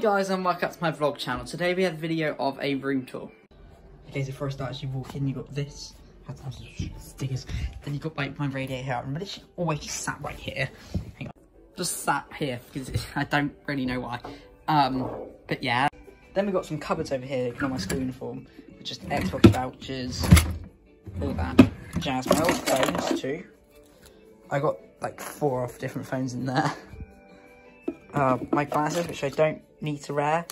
guys and welcome to my vlog channel. Today we have a video of a room tour. Okay, so first as you walk in, you got this. Some stickers. Then you got like my radiator, but it's always just sat right here. Hang on, just sat here because I don't really know why. Um, but yeah. Then we got some cupboards over here. Ignore my school uniform, with just Xbox vouchers, all that jazz. My old phones too. I got like four off different phones in there. Uh, my glasses, which I don't need to wear,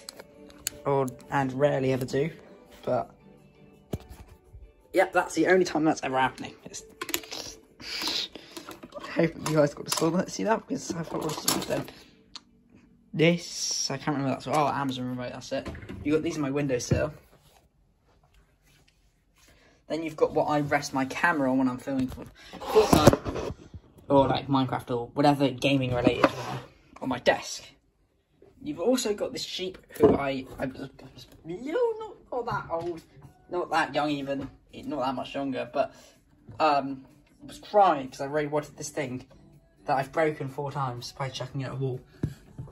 or and rarely ever do, but yep, that's the only time that's ever happening. It's... I hope you guys got to see that because I thought was then. This I can't remember that's what. Oh, Amazon remote. That's it. You got these in my windowsill. Then you've got what I rest my camera on when I'm filming for or like Minecraft or whatever gaming related on my desk. You've also got this sheep who I, I was, not, not that old, not that young even, not that much younger, but um, was crying because I really wanted this thing that I've broken four times by chucking it at a wall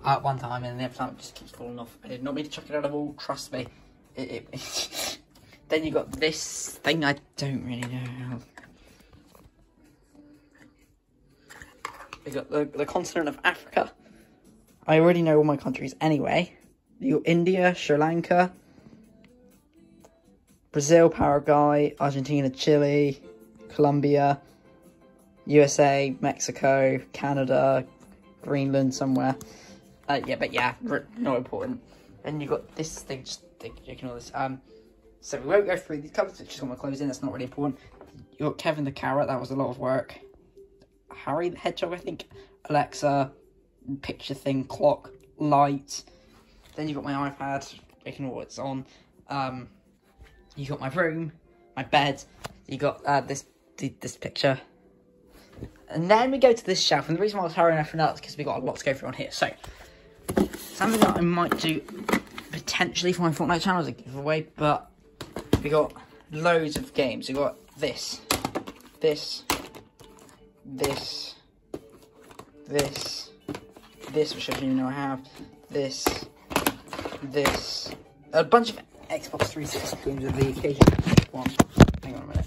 at one time, and the other time it just keeps falling off. I did not mean to chuck it at a wall, trust me. It, it, then you got this thing I don't really know. You got the, the continent of Africa. I already know all my countries anyway. You India, Sri Lanka, Brazil, Paraguay, Argentina, Chile, Colombia, USA, Mexico, Canada, Greenland somewhere. Uh, yeah, but yeah, not important. Then you got this thing, just ignore this. Um, so we won't go through these covers, which just got my clothes in, that's not really important. You got Kevin the Carrot, that was a lot of work. Harry the Hedgehog, I think. Alexa, picture thing, clock, light. Then you've got my iPad, ignore what's on. Um, you got my room, my bed. You got uh, this this picture. And then we go to this shelf, and the reason why I was hurrying everything up is because we've got a lot to go through on here. So, something that I might do potentially for my Fortnite channel is a giveaway, but we got loads of games. We got this, this, this, this, this, which I don't even know I have, this, this, a bunch of Xbox 360 games with the occasional one. Hang on a minute.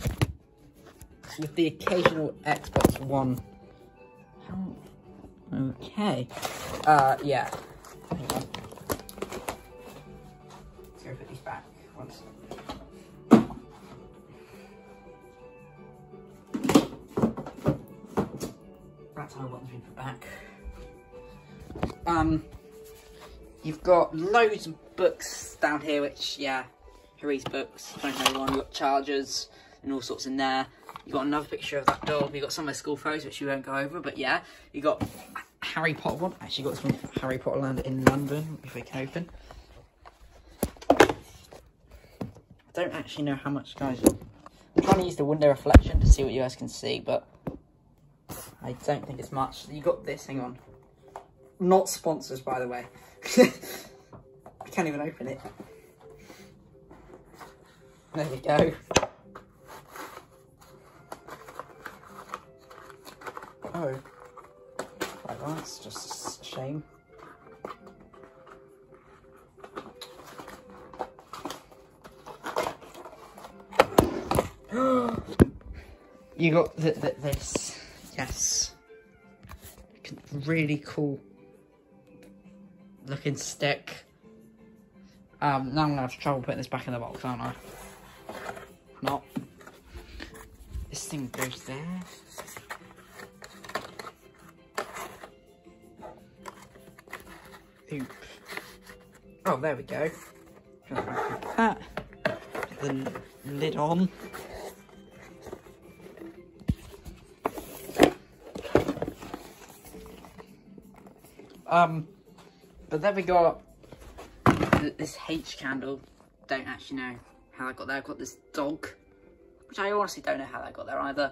With the occasional Xbox One. Okay. Uh, yeah. Hang on. Let's go put these back once. That's how I want them put back. Um, you've got loads of books down here, which, yeah, Harry's books, 2021, you've got chargers and all sorts in there. You've got another picture of that dog. You've got some of my school photos, which you won't go over, but yeah, you got Harry Potter one. Actually got some Harry Potter Land in London, if we can open. I don't actually know how much, guys. I'm trying to use the window reflection to see what you guys can see, but I don't think it's much. You got this, hang on. Not sponsors, by the way. I can't even open it. There we go. Oh. Right, well, that's just a shame. you got th th this. Yes. Really cool looking stick. Um, now I'm gonna have trouble putting this back in the box, aren't I? Not. This thing goes there. Oop. Oh, there we go. That. The lid on. Um, but then we got this H candle. Don't actually know how I got there. I've got this dog, which I honestly don't know how that got there either.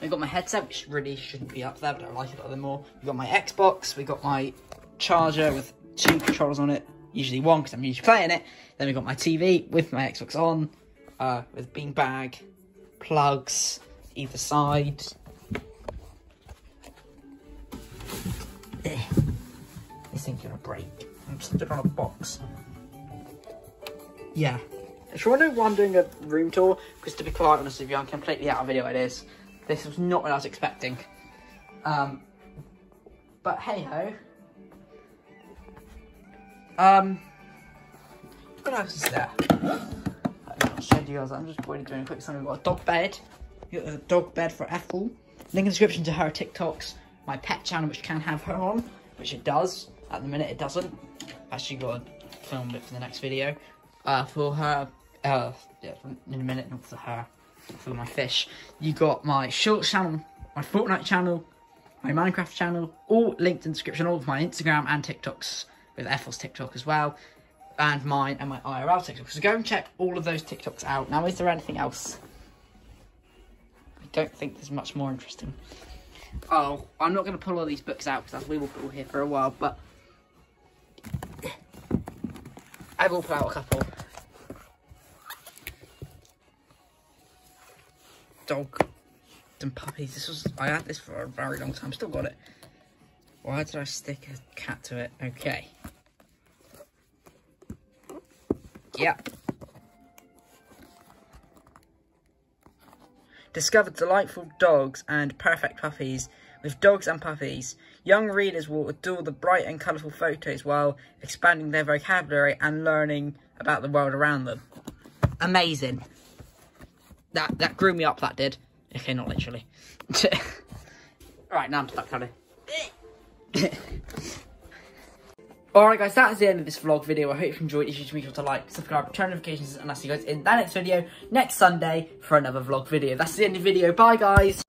We got my headset, which really shouldn't be up there, but I like it a little more. We got my Xbox. We got my charger with two controllers on it. Usually one because I'm usually playing it. Then we got my TV with my Xbox on, uh, with bean bag, plugs either side. This thing's gonna break. I'm stood on a box. Yeah. If you want to know why I'm doing a room tour, because to be quite honest with you, I'm completely out of video ideas. This was not what I was expecting. Um, but hey ho. Um, what else is there? I'll show you guys. I'm just really doing a quick summary. We've got a dog bed. We've got a dog bed for Ethel. Link in the description to her TikToks. My pet channel, which can have her on, which it does. At the minute, it doesn't. Actually, got to film it for the next video. Uh, for her, uh, yeah, in a minute, not for her, for my fish. You got my short channel, my Fortnite channel, my Minecraft channel, all linked in the description, all of my Instagram and TikToks, with Ethel's TikTok as well, and mine and my IRL TikTok. So go and check all of those TikToks out. Now, is there anything else? I don't think there's much more interesting. Oh, I'm not going to pull all these books out because we will be here for a while, but I will pull out a couple. Dog and puppies. This was I had this for a very long time. Still got it. Why did I stick a cat to it? Okay. Yeah. Discovered delightful dogs and perfect puppies. With dogs and puppies, young readers will adore the bright and colourful photos while expanding their vocabulary and learning about the world around them. Amazing. That that grew me up, that did. Okay, not literally. right, now I'm stuck, honey. Alright guys, that is the end of this vlog video. I hope you enjoyed. If you make sure to like, subscribe, turn notifications, and I'll see you guys in that next video next Sunday for another vlog video. That's the end of the video. Bye guys!